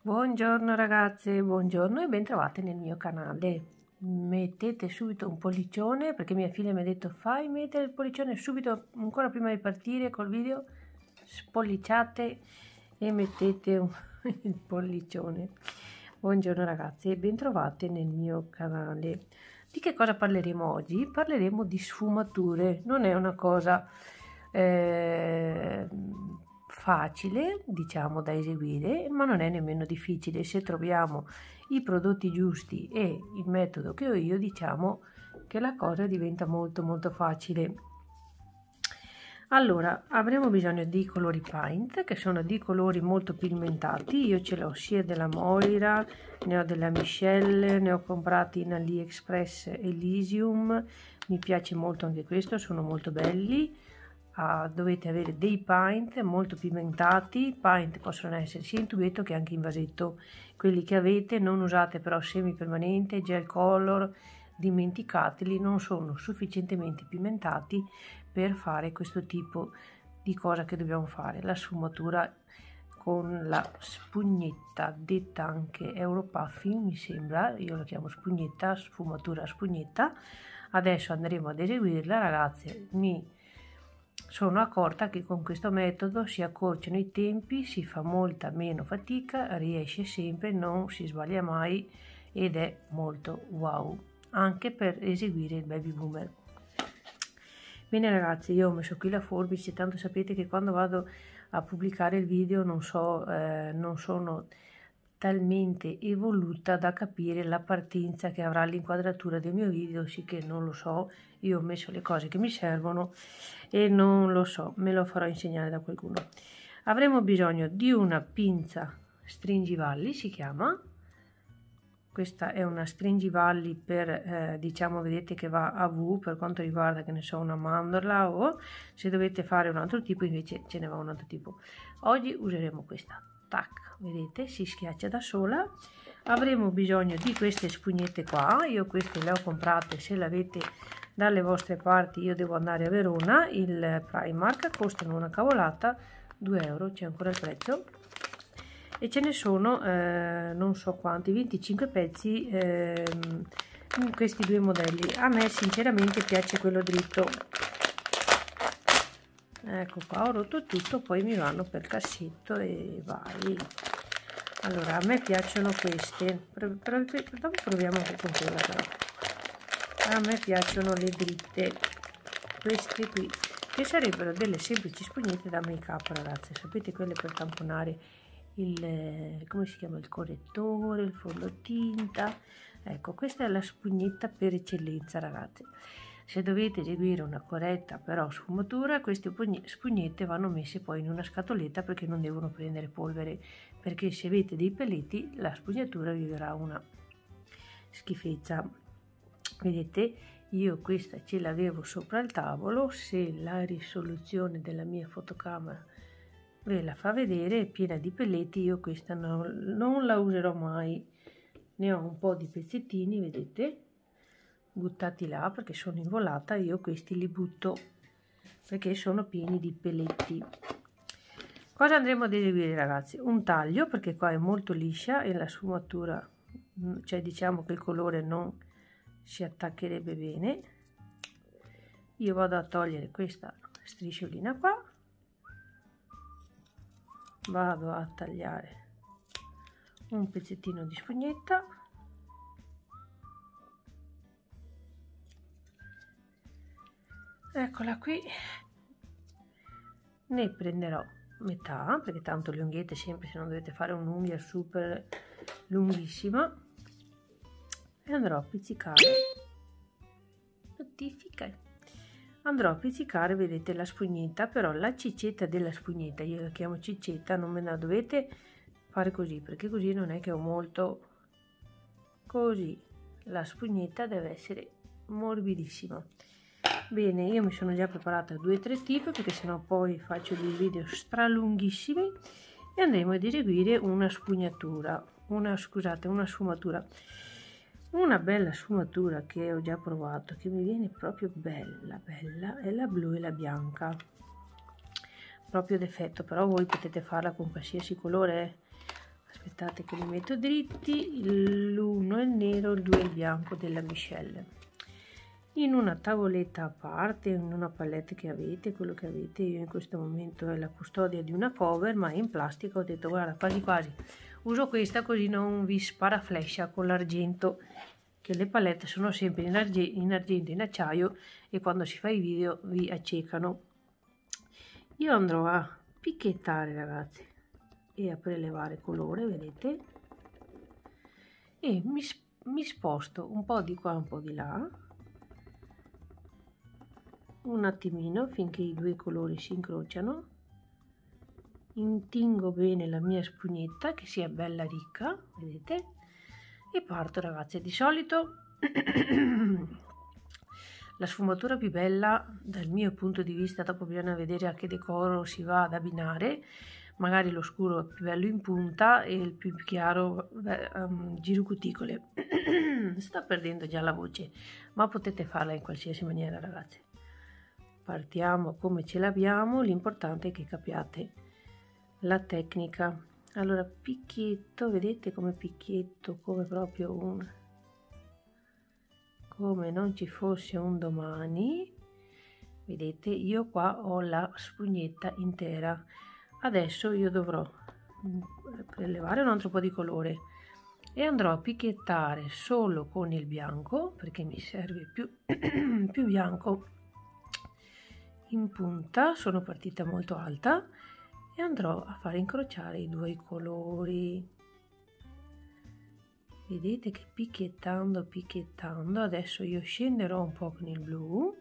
Buongiorno ragazze, buongiorno e bentrovate nel mio canale. Mettete subito un pollicione perché mia figlia mi ha detto fai mettere il pollicione subito, ancora prima di partire col video, spolliciate e mettete un, il pollicione. Buongiorno ragazze e bentrovate nel mio canale. Di che cosa parleremo oggi? Parleremo di sfumature, non è una cosa... Eh, facile, diciamo, da eseguire, ma non è nemmeno difficile. Se troviamo i prodotti giusti e il metodo che ho io, diciamo che la cosa diventa molto molto facile. Allora, avremo bisogno di colori paint, che sono di colori molto pigmentati. Io ce l'ho sia della Moira, ne ho della Michelle, ne ho comprati in AliExpress Elysium. Mi piace molto anche questo, sono molto belli uh, dovete avere dei paint molto pimentati, paint possono essere sia in tubetto che anche in vasetto, quelli che avete non usate però semi permanente, gel color, dimenticateli, non sono sufficientemente pimentati per fare questo tipo di cosa che dobbiamo fare, la sfumatura con la spugnetta detta anche Europuffing mi sembra, io la chiamo spugnetta, sfumatura spugnetta, adesso andremo ad eseguirla ragazze, mi sono accorta che con questo metodo si accorciano i tempi, si fa molta meno fatica, riesce sempre, non si sbaglia mai ed è molto wow, anche per eseguire il baby boomer. Bene ragazzi, io ho messo qui la forbice, tanto sapete che quando vado a pubblicare il video non so, eh, non sono talmente evoluta da capire la partenza che avrà l'inquadratura del mio video, sì che non lo so, io ho messo le cose che mi servono e non lo so, me lo farò insegnare da qualcuno. Avremo bisogno di una pinza stringivalli, si chiama, questa è una stringivalli per, eh, diciamo, vedete che va a V per quanto riguarda, che ne so, una mandorla o se dovete fare un altro tipo invece ce ne va un altro tipo. Oggi useremo questa tac vedete si schiaccia da sola avremo bisogno di queste spugnette qua. Io queste le ho comprate se le avete dalle vostre parti io devo andare a Verona. Il Primark costano una cavolata 2 euro c'è ancora il prezzo. E ce ne sono eh, non so quanti 25 pezzi eh, in questi due modelli. A me sinceramente piace quello dritto. Ecco qua ho rotto tutto poi mi vanno per cassetto e vai allora a me piacciono però dopo proviamo con quella però. A me piacciono le dritte. Queste qui che sarebbero delle semplici spugnette da make up ragazze sapete quelle per tamponare il come si chiama il correttore il fondotinta? Ecco questa è la spugnetta per eccellenza ragazze se dovete eseguire una corretta però sfumatura, queste spugnette vanno messe poi in una scatoletta perché non devono prendere polvere, perché se avete dei pelletti la spugnatura vi verrà una schifezza. Vedete, io questa ce l'avevo sopra il tavolo, se la risoluzione della mia fotocamera ve la fa vedere, è piena di pelletti, io questa non, non la userò mai. Ne ho un po' di pezzettini, vedete? buttati là perché sono involata io questi li butto perché sono pieni di pelletti cosa andremo ad eseguire ragazzi? Un taglio perché qua è molto liscia e la sfumatura mm, cioè diciamo che il colore non si attaccherebbe bene. Io vado a togliere questa strisciolina qua. Vado a tagliare un pezzettino di spugnetta. Eccola qui. Ne prenderò metà perché tanto le unghiette sempre se non dovete fare un'unghia super lunghissima. E andrò a pizzicare. Notifica andrò a pizzicare vedete la spugnetta però la ciccetta della spugnetta io la chiamo ciccetta non me la dovete fare così perché così non è che ho molto così. La spugnetta deve essere morbidissima bene io mi sono già preparata due o tre tipi perché sennò poi faccio dei video stralunghissimi e andremo ad eseguire una spugnatura una scusate una sfumatura. Una bella sfumatura che ho già provato che mi viene proprio bella bella è la blu e la bianca. Proprio d'effetto però voi potete farla con qualsiasi colore aspettate che li metto dritti l'uno è il nero il due è il bianco della Michelle in una tavoletta a parte in una palette che avete quello che avete. Io in questo momento è la custodia di una cover ma in plastica. Ho detto guarda quasi quasi. Uso questa così non vi spara flasha con l'argento. Che le palette sono sempre in, arge in argento in acciaio e quando si fa i video vi accecano. Io andrò a picchettare ragazzi e a prelevare colore vedete? E mi, mi sposto un po' di qua un po' di là un attimino finché i due colori si incrociano. Intingo bene la mia spugnetta che sia bella ricca vedete? E parto ragazzi di solito. La sfumatura più bella dal mio punto di vista dopo bisogna vedere a che decoro si va ad abbinare. Magari lo scuro è più bello in punta e il più chiaro um, giro cuticole. Sto perdendo già la voce ma potete farla in qualsiasi maniera ragazzi partiamo come ce l'abbiamo l'importante è che capiate la tecnica. Allora picchietto vedete come picchietto come proprio un come non ci fosse un domani. Vedete io qua ho la spugnetta intera. Adesso io dovrò prelevare un altro po' di colore e andrò a picchiettare solo con il bianco perché mi serve più, più bianco in punta sono partita molto alta e andrò a fare incrociare i due colori. Vedete che picchiettando picchiettando adesso io scenderò un po' con il blu.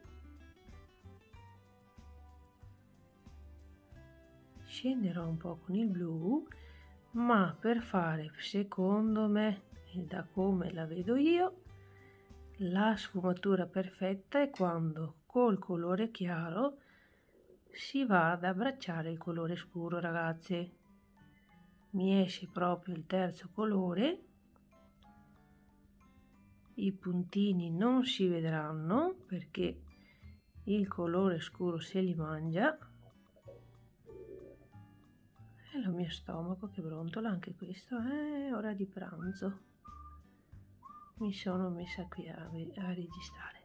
Scenderò un po' con il blu ma per fare secondo me da come la vedo io la sfumatura perfetta è quando col colore chiaro si va ad abbracciare il colore scuro ragazzi. Mi esce proprio il terzo colore. I puntini non si vedranno perché il colore scuro se li mangia. E lo mio stomaco che brontola anche questo è ora di pranzo. Mi sono messa qui a, a registrare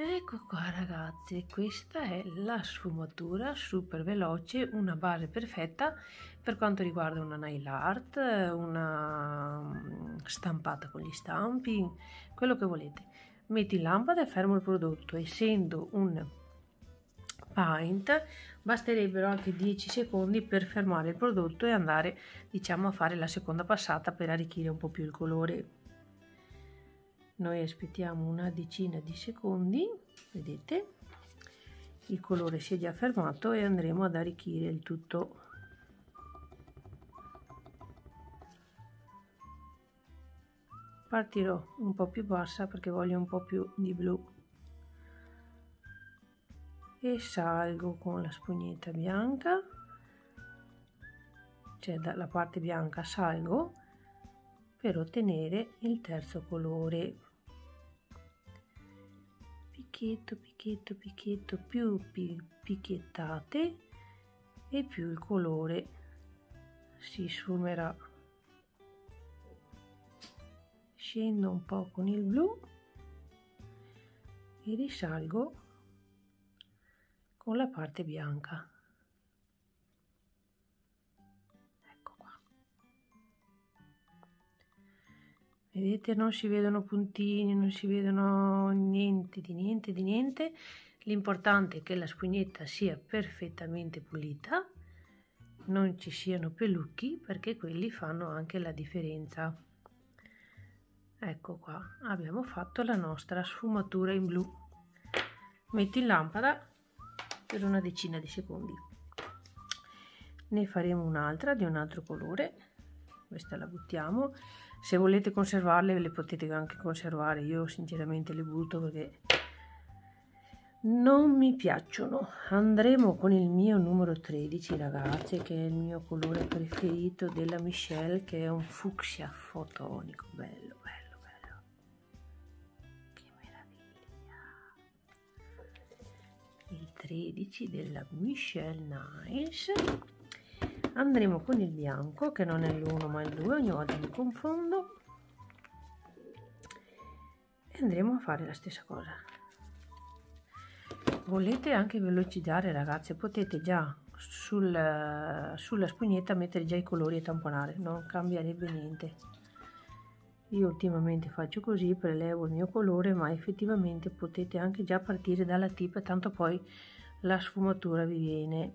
Ecco qua ragazzi, questa è la sfumatura super veloce, una base perfetta per quanto riguarda una nail art, una mm, stampata con gli stampi, quello che volete. Metti in lampada e fermo il prodotto, essendo un paint basterebbero anche 10 secondi per fermare il prodotto e andare diciamo a fare la seconda passata per arricchire un po' più il colore noi aspettiamo una decina di secondi vedete? Il colore si è già fermato e andremo ad arricchire il tutto. Partirò un po più bassa perché voglio un po più di blu. E salgo con la spugnetta bianca. Cioè dalla parte bianca salgo per ottenere il terzo colore picchietto picchietto picchietto più picchiettate e più il colore si sfumerà. Scendo un po' con il blu e risalgo con la parte bianca vedete non si vedono puntini non si vedono niente di niente di niente. L'importante è che la spugnetta sia perfettamente pulita non ci siano pelucchi perché quelli fanno anche la differenza. Ecco qua abbiamo fatto la nostra sfumatura in blu. Metto in lampada per una decina di secondi. Ne faremo un'altra di un altro colore. Questa la buttiamo se volete conservarle le potete anche conservare. Io sinceramente le butto perché non mi piacciono. Andremo con il mio numero 13 ragazze che è il mio colore preferito della Michelle che è un fucsia fotonico. Bello bello bello. Che meraviglia. Il 13 della Michelle Nice andremo con il bianco che non è l'1 ma il 2 ogni volta mi confondo. E andremo a fare la stessa cosa. Volete anche velocizzare ragazze potete già sul, sulla spugnetta mettere già i colori e tamponare. Non cambierebbe niente. Io ultimamente faccio così prelevo il mio colore ma effettivamente potete anche già partire dalla tip tanto poi la sfumatura vi viene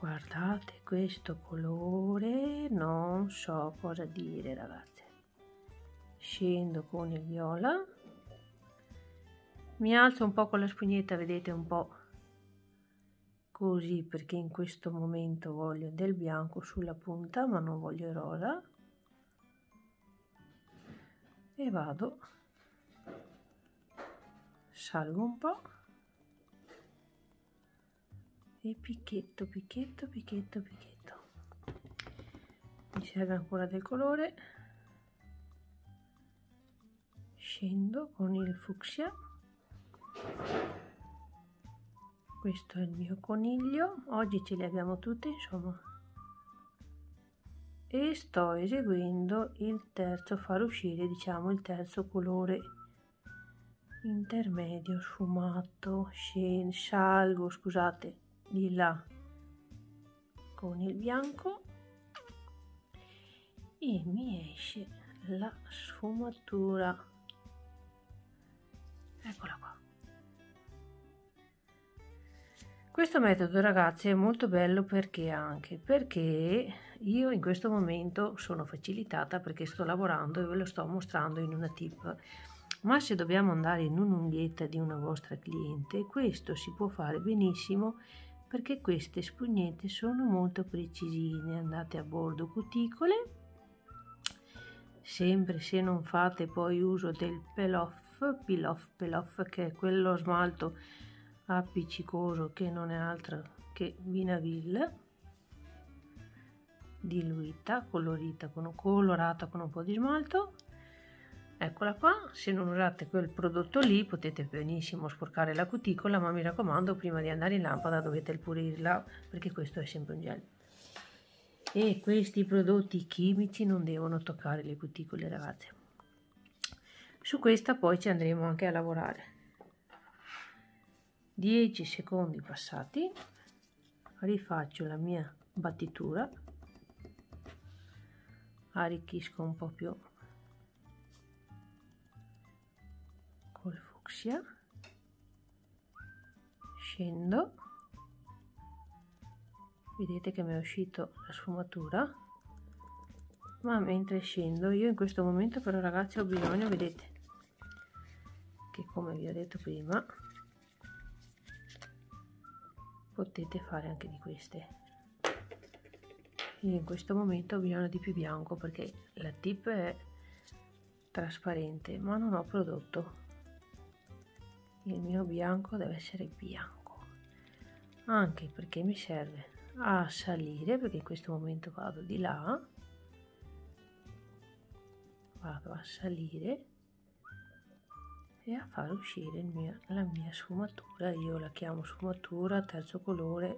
guardate questo colore non so cosa dire ragazze. Scendo con il viola. Mi alzo un po' con la spugnetta vedete un po' così perché in questo momento voglio del bianco sulla punta ma non voglio il rosa. E vado. Salgo un po' e picchetto picchetto picchetto picchetto. Mi serve ancora del colore. Scendo con il fucsia. Questo è il mio coniglio. Oggi ce li abbiamo tutti insomma. E sto eseguendo il terzo far uscire diciamo il terzo colore intermedio sfumato. Salgo scusate di là con il bianco e mi esce la sfumatura. Eccola qua. Questo metodo ragazzi è molto bello perché anche perché io in questo momento sono facilitata perché sto lavorando e ve lo sto mostrando in una tip. Ma se dobbiamo andare in un'unghietta di una vostra cliente questo si può fare benissimo perché queste spugnette sono molto precisine. Andate a bordo cuticole. Sempre se non fate poi uso del peel off peel off peel off che è quello smalto appiccicoso che non è altro che Vinaville diluita colorita colorata con un po' di smalto eccola qua se non usate quel prodotto lì potete benissimo sporcare la cuticola ma mi raccomando prima di andare in lampada dovete purirla perché questo è sempre un gel. E questi prodotti chimici non devono toccare le cuticole ragazze. Su questa poi ci andremo anche a lavorare. 10 secondi passati rifaccio la mia battitura arricchisco un po' più fucsia scendo. Vedete che mi è uscito la sfumatura. Ma mentre scendo io in questo momento però ragazzi ho bisogno vedete che come vi ho detto prima potete fare anche di queste. Io in questo momento ho bisogno di più bianco perché la tip è trasparente ma non ho prodotto il mio bianco deve essere bianco. Anche perché mi serve a salire perché in questo momento vado di là. Vado a salire e a far uscire mio, la mia sfumatura. Io la chiamo sfumatura terzo colore.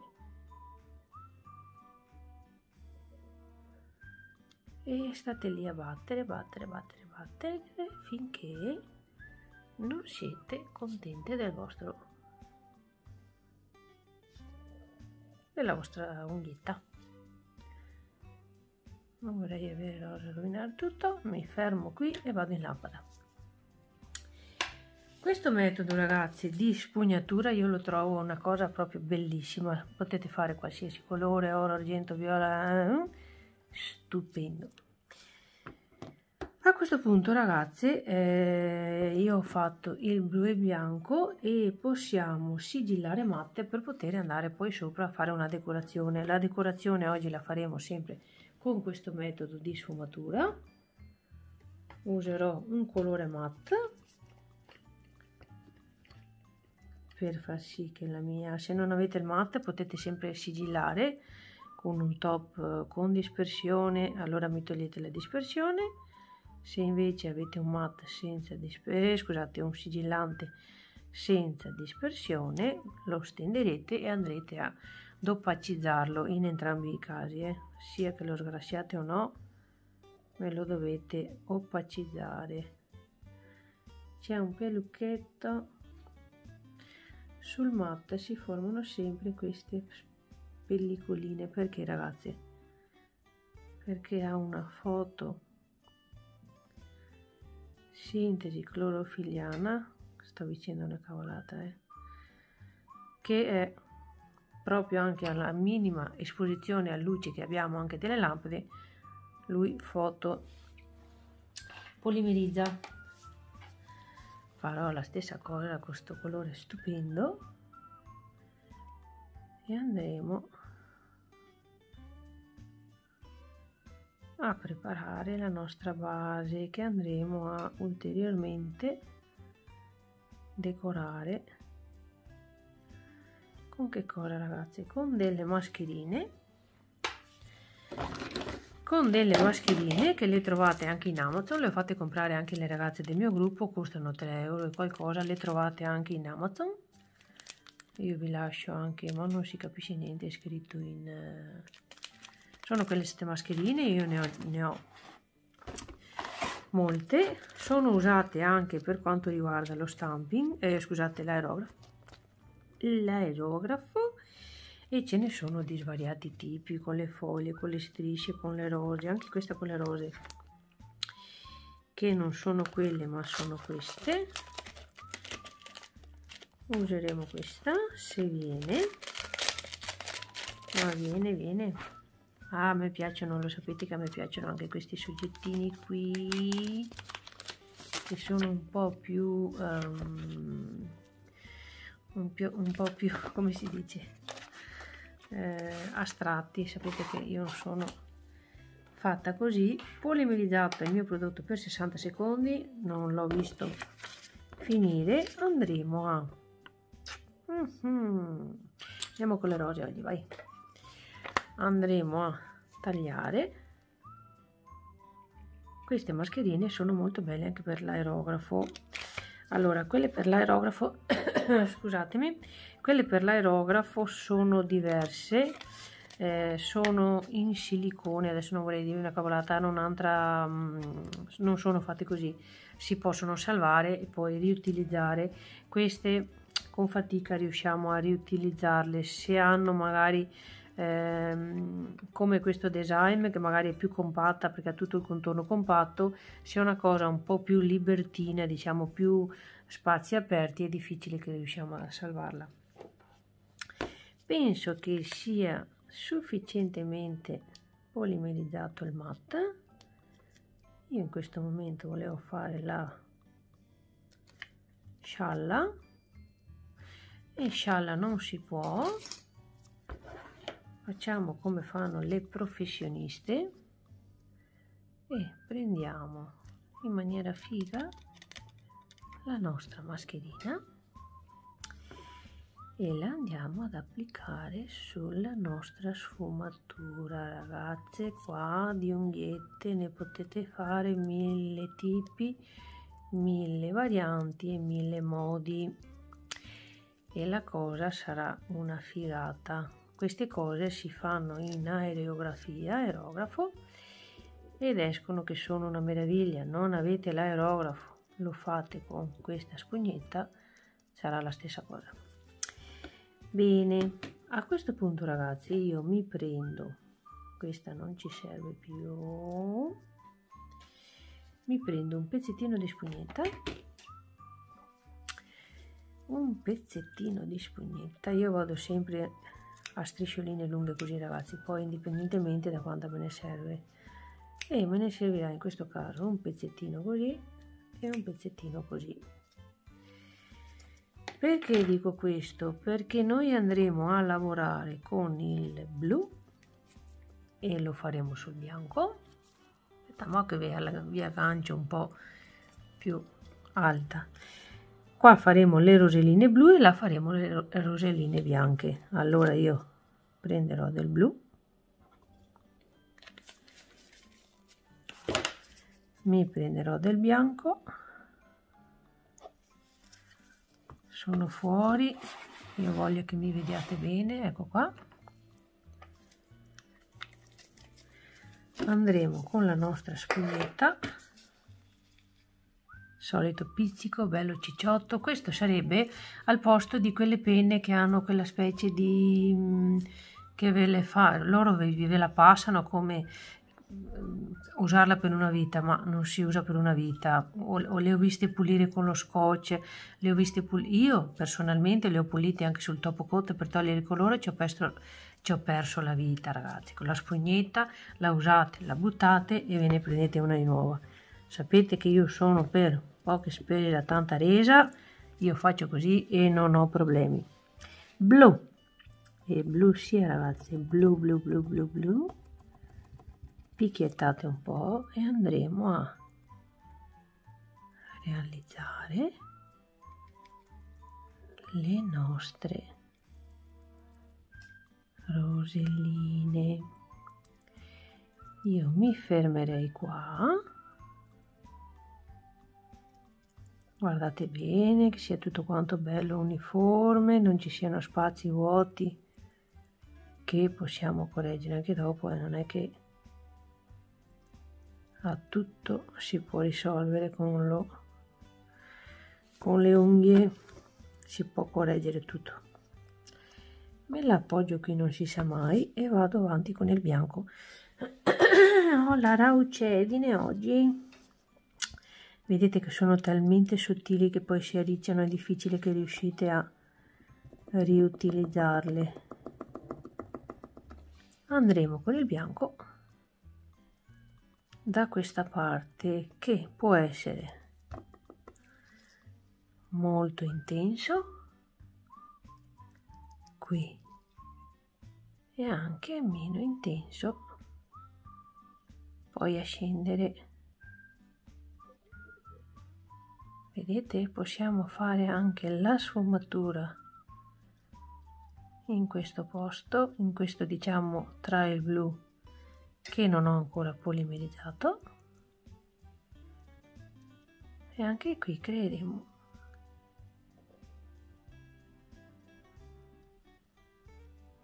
E state lì a battere battere battere battere finché non siete contenti del vostro della vostra unghietta non vorrei avere rovinare tutto mi fermo qui e vado in lampada. Questo metodo ragazzi di spugnatura io lo trovo una cosa proprio bellissima. Potete fare qualsiasi colore oro argento viola eh? stupendo a questo punto ragazzi eh, io ho fatto il blu e bianco e possiamo sigillare matte per poter andare poi sopra a fare una decorazione. La decorazione oggi la faremo sempre con questo metodo di sfumatura. Userò un colore matte per far sì che la mia se non avete il matte potete sempre sigillare con un top eh, con dispersione. Allora mi togliete la dispersione se invece avete un matte senza eh, scusate, un sigillante senza dispersione, lo stenderete e andrete a opacizzarlo in entrambi i casi eh. sia che lo sgrassiate o no me lo dovete opacizzare c'è un pelucchetto sul matte si formano sempre queste pellicoline. Perché ragazzi? Perché ha una foto sintesi clorofiliana sto dicendo una cavolata eh, che è proprio anche alla minima esposizione a luce che abbiamo anche delle lampade lui foto polimerizza. Farò la stessa cosa con questo colore stupendo. E andremo a preparare la nostra base che andremo a ulteriormente decorare. Con che cosa ragazzi? Con delle mascherine. Con delle mascherine che le trovate anche in Amazon, le ho fatte comprare anche le ragazze del mio gruppo, costano 3 euro e qualcosa, le trovate anche in Amazon. Io vi lascio anche, ma non si capisce niente, è scritto in... Sono quelle sette mascherine, io ne ho, ne ho molte, sono usate anche per quanto riguarda lo stamping, eh, scusate l'aerografo, l'aerografo. E ce ne sono di svariati tipi con le foglie con le strisce con le rose anche questa con le rose che non sono quelle ma sono queste. Useremo questa se viene. Ma viene viene ah a me piacciono lo sapete che a me piacciono anche questi soggettini qui che sono un po' più um, un, più, un po' più come si dice eh, astratti. Sapete che io sono fatta così. Polimerizzato il mio prodotto per 60 secondi non l'ho visto finire. Andremo a mm -hmm. andiamo con le rose oggi vai. Andremo a tagliare. Queste mascherine sono molto belle anche per l'aerografo. Allora quelle per l'aerografo scusatemi quelle per l'aerografo sono diverse eh, sono in silicone adesso non vorrei dire una cavolata non, altra, mm, non sono fatte così. Si possono salvare e poi riutilizzare. Queste con fatica riusciamo a riutilizzarle. Se hanno magari ehm, come questo design che magari è più compatta perché ha tutto il contorno compatto è una cosa un po' più libertina diciamo più spazi aperti è difficile che riusciamo a salvarla. Penso che sia sufficientemente polimerizzato il matte. Io in questo momento volevo fare la scialla. E scialla non si può facciamo come fanno le professioniste e prendiamo in maniera figa la nostra mascherina e la andiamo ad applicare sulla nostra sfumatura. Ragazze qua di unghiette ne potete fare mille tipi mille varianti e mille modi. E la cosa sarà una figata queste cose si fanno in aerografia, aerografo, ed escono che sono una meraviglia. Non avete l'aerografo, lo fate con questa spugnetta, sarà la stessa cosa. Bene, a questo punto ragazzi io mi prendo, questa non ci serve più, mi prendo un pezzettino di spugnetta un pezzettino di spugnetta io vado sempre a striscioline lunghe così ragazzi. Poi indipendentemente da quanto me ne serve. E me ne servirà in questo caso un pezzettino così e un pezzettino così. Perché dico questo? Perché noi andremo a lavorare con il blu e lo faremo sul bianco. Aspetta che vi aggancio un po' più alta qua faremo le roselline blu e là faremo le roselline bianche. Allora io prenderò del blu. Mi prenderò del bianco. Sono fuori. Io voglio che mi vediate bene. Ecco qua. Andremo con la nostra spugnetta solito pizzico bello cicciotto. Questo sarebbe al posto di quelle penne che hanno quella specie di mm, che ve le fa loro ve, ve la passano come mm, usarla per una vita ma non si usa per una vita. O, o le ho viste pulire con lo scotch le ho viste pulire io personalmente le ho pulite anche sul topo coat per togliere il colore ci ho perso ci ho perso la vita ragazzi. Con la spugnetta la usate la buttate e ve ne prendete una di nuova. Sapete che io sono per poche spese da tanta resa io faccio così e non ho problemi. Blu. E blu sia ragazzi blu blu blu blu blu. Picchiettate un po' e andremo a realizzare le nostre roselline. Io mi fermerei qua guardate bene che sia tutto quanto bello uniforme non ci siano spazi vuoti che possiamo correggere anche dopo e non è che a tutto si può risolvere con, lo, con le unghie si può correggere tutto. Me l'appoggio qui non si sa mai e vado avanti con il bianco. Ho la raucedine oggi vedete che sono talmente sottili che poi si arricciano è difficile che riuscite a riutilizzarle. Andremo con il bianco da questa parte che può essere molto intenso qui e anche meno intenso. Poi a scendere vedete possiamo fare anche la sfumatura in questo posto in questo diciamo tra il blu che non ho ancora polimerizzato. E anche qui creeremo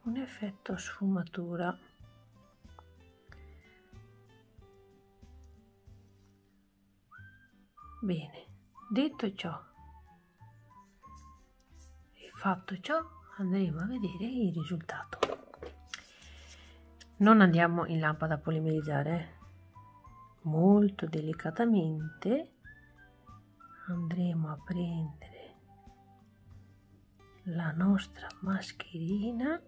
un effetto sfumatura. Bene detto ciò e fatto ciò andremo a vedere il risultato non andiamo in lampada a polimerizzare eh. molto delicatamente andremo a prendere la nostra mascherina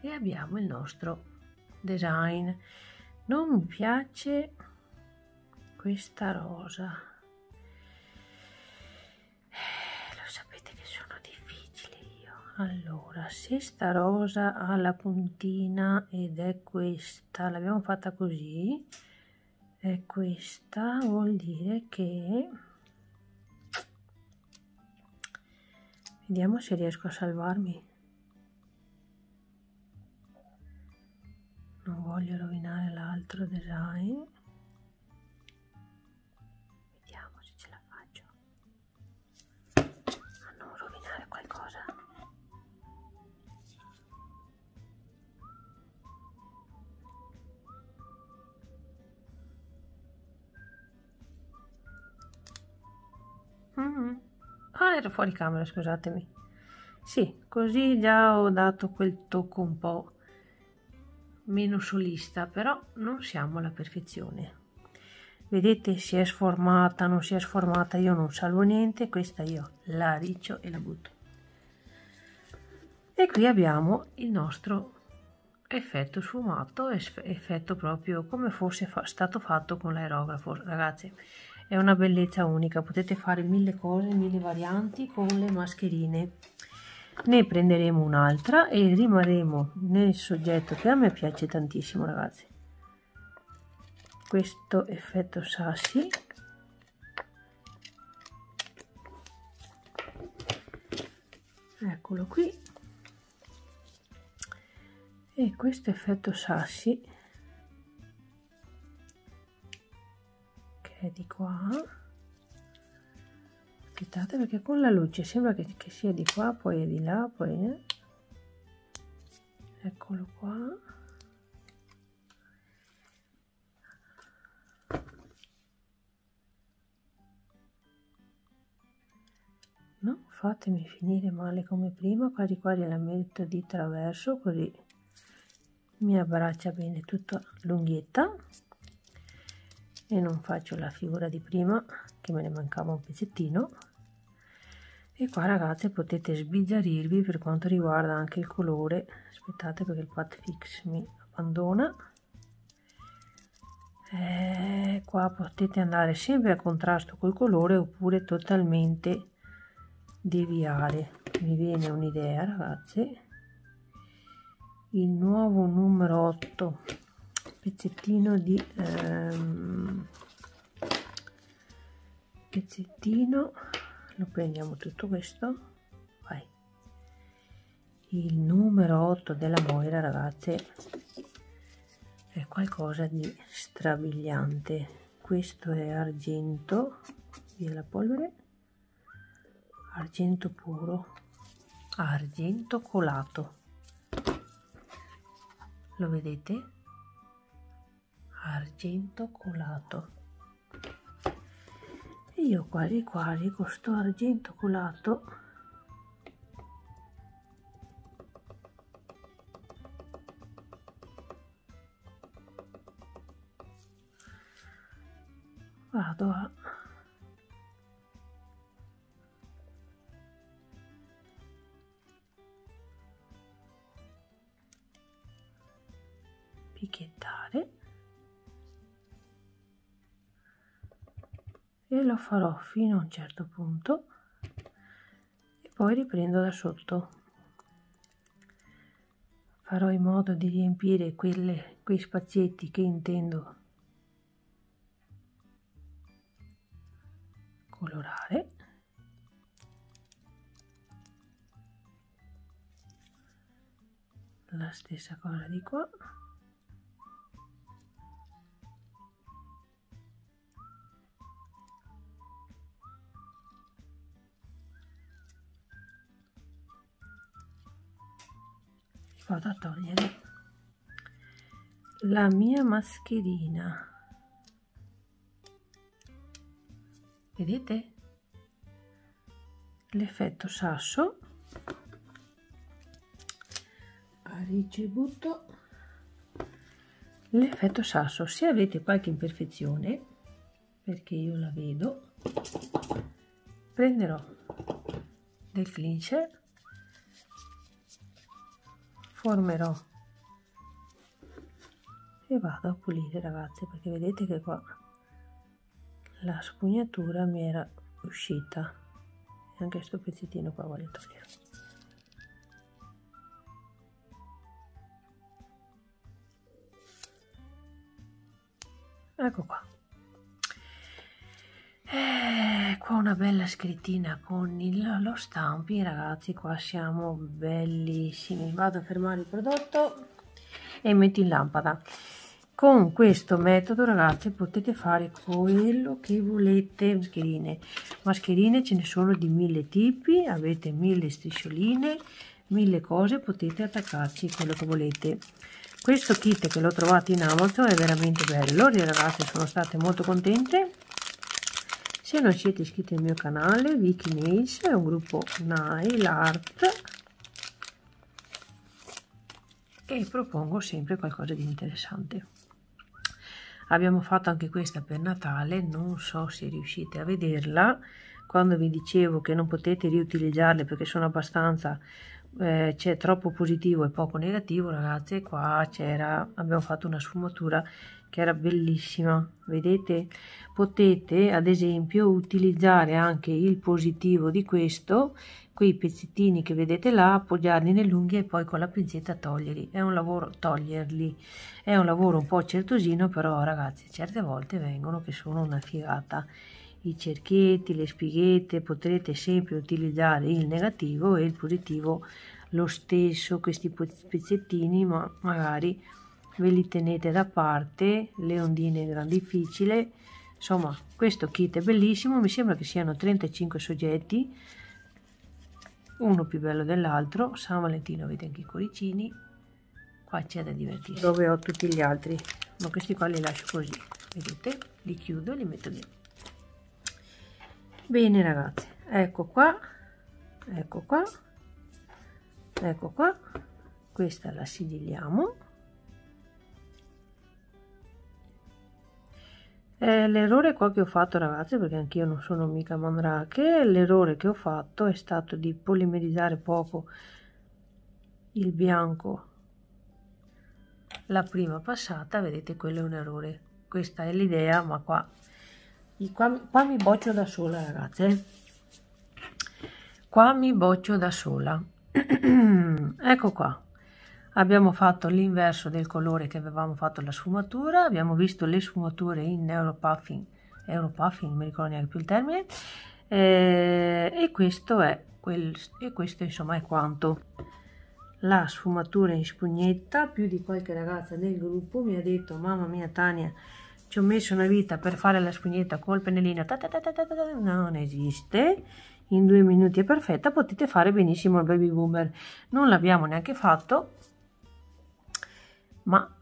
e abbiamo il nostro design non mi piace questa rosa. Eh, lo sapete che sono difficile io. Allora se sta rosa ha la puntina ed è questa l'abbiamo fatta così è questa vuol dire che vediamo se riesco a salvarmi. Non voglio rovinare l'altro design mm ah ero fuori camera scusatemi sì così già ho dato quel tocco un po' meno solista, però non siamo alla perfezione. Vedete si è sformata, non si è sformata, io non salvo niente, questa io la riccio e la butto. E qui abbiamo il nostro effetto sfumato, effetto proprio come fosse fa stato fatto con l'aerografo, ragazzi. È una bellezza unica, potete fare mille cose, mille varianti con le mascherine. Ne prenderemo un'altra e rimarremo nel soggetto che a me piace tantissimo ragazzi. Questo effetto sassi. Eccolo qui. E questo effetto sassi è di qua. Aspettate perché con la luce sembra che, che sia di qua poi è di là poi eh. eccolo qua. Non fatemi finire male come prima quasi quasi la metto di traverso così mi abbraccia bene tutta l'unghietta e non faccio la figura di prima che me ne mancava un pezzettino. E qua ragazze potete sbizzarrirvi per quanto riguarda anche il colore. Aspettate perché il pat fix mi abbandona. E qua potete andare sempre a contrasto col colore oppure totalmente deviare. Mi viene un'idea ragazze. Il nuovo numero 8 pezzettino di ehm, pezzettino lo prendiamo tutto questo vai. Il numero 8 della moira ragazze è qualcosa di strabiliante. Questo è argento via la polvere argento puro argento colato. Lo vedete? Argento colato e io quasi quasi con sto argento colato. Vado a e lo farò fino a un certo punto. E poi riprendo da sotto. Farò in modo di riempire quelle, quei spazietti che intendo colorare. La stessa cosa di qua vado a togliere la mia mascherina. Vedete? L'effetto sasso. Ha ricevuto l'effetto sasso. Se avete qualche imperfezione perché io la vedo prenderò del clincher formerò e vado a pulire ragazzi perché vedete che qua la spugnatura mi era uscita. E anche questo pezzettino qua voglio togliere ecco qua e qua una bella scrittina con il, lo stampi ragazzi qua siamo bellissimi. Vado a fermare il prodotto e metto in lampada. Con questo metodo ragazzi potete fare quello che volete. Mascherine. Mascherine ce ne sono di mille tipi avete mille striscioline mille cose potete attaccarci quello che volete. Questo kit che l'ho trovato in amazon è veramente bello le ragazze sono state molto contente se non siete iscritti al mio canale Vicky Nails è un gruppo nail art e propongo sempre qualcosa di interessante. Abbiamo fatto anche questa per Natale non so se riuscite a vederla. Quando vi dicevo che non potete riutilizzarle perché sono abbastanza eh, c'è troppo positivo e poco negativo ragazzi qua c'era abbiamo fatto una sfumatura che era bellissima. Vedete? Potete ad esempio utilizzare anche il positivo di questo quei pezzettini che vedete là appoggiarli nell'unghia e poi con la pinzetta toglierli. È un lavoro toglierli. È un lavoro un po' certosino però ragazzi certe volte vengono che sono una figata. I cerchietti le spighette potrete sempre utilizzare il negativo e il positivo lo stesso questi pezzettini ma magari ve li tenete da parte le ondine gran difficile. Insomma questo kit è bellissimo mi sembra che siano 35 soggetti uno più bello dell'altro. San Valentino avete anche i cuoricini qua c'è da divertirsi. Dove ho tutti gli altri. Ma questi qua li lascio così vedete? Li chiudo e li metto dentro bene ragazzi ecco qua ecco qua ecco qua. Questa la sigilliamo Eh, l'errore qua che ho fatto ragazzi perché anch'io non sono mica mandrache l'errore che ho fatto è stato di polimerizzare poco il bianco. La prima passata vedete quello è un errore. Questa è l'idea ma qua, qua, qua mi boccio da sola ragazzi eh. qua mi boccio da sola. Ecco qua abbiamo fatto l'inverso del colore che avevamo fatto la sfumatura abbiamo visto le sfumature in Europuffing Europuffing non mi ricordo neanche più il termine eh, e questo è quel, e questo insomma è quanto. La sfumatura in spugnetta più di qualche ragazza del gruppo mi ha detto mamma mia Tania ci ho messo una vita per fare la spugnetta col pennellino ta ta ta non esiste. In due minuti è perfetta potete fare benissimo il baby boomer. Non l'abbiamo neanche fatto ma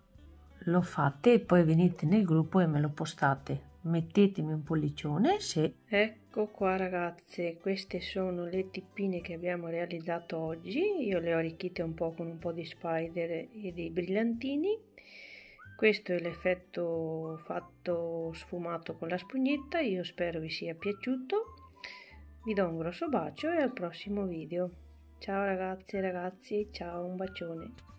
lo fate e poi venite nel gruppo e me lo postate. Mettetemi un pollicione se ecco qua ragazze queste sono le tippine che abbiamo realizzato oggi. Io le ho arricchite un po' con un po' di spider e dei brillantini. Questo è l'effetto fatto sfumato con la spugnetta. Io spero vi sia piaciuto. Vi do un grosso bacio e al prossimo video. Ciao ragazze e ragazzi. Ciao un bacione